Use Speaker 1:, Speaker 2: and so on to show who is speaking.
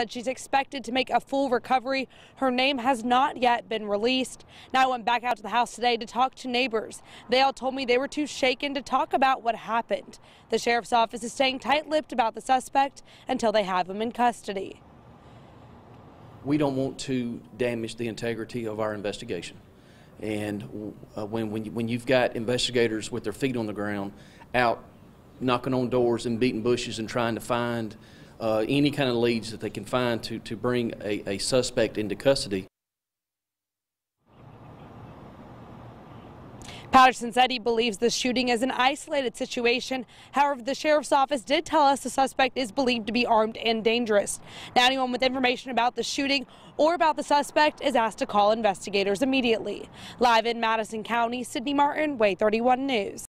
Speaker 1: said she's expected to make a full recovery. Her name has not yet been released. Now I went back out to the house today to talk to neighbors. They all told me they were too shaken to talk about what happened. The sheriff's office is staying tight-lipped about the suspect until they have him in custody.
Speaker 2: we don't want to damage the integrity of our investigation. And uh, when, when, you- when you've got investigators with their feet on the ground, out knocking on doors and beating bushes and trying to find uh, any kind of leads that they can find to, to bring a, a suspect into custody,
Speaker 1: Patterson said he believes the shooting is an isolated situation. However, the sheriff's office did tell us the suspect is believed to be armed and dangerous. Now, anyone with information about the shooting or about the suspect is asked to call investigators immediately. Live in Madison County, Sydney Martin, WAAY 31 News.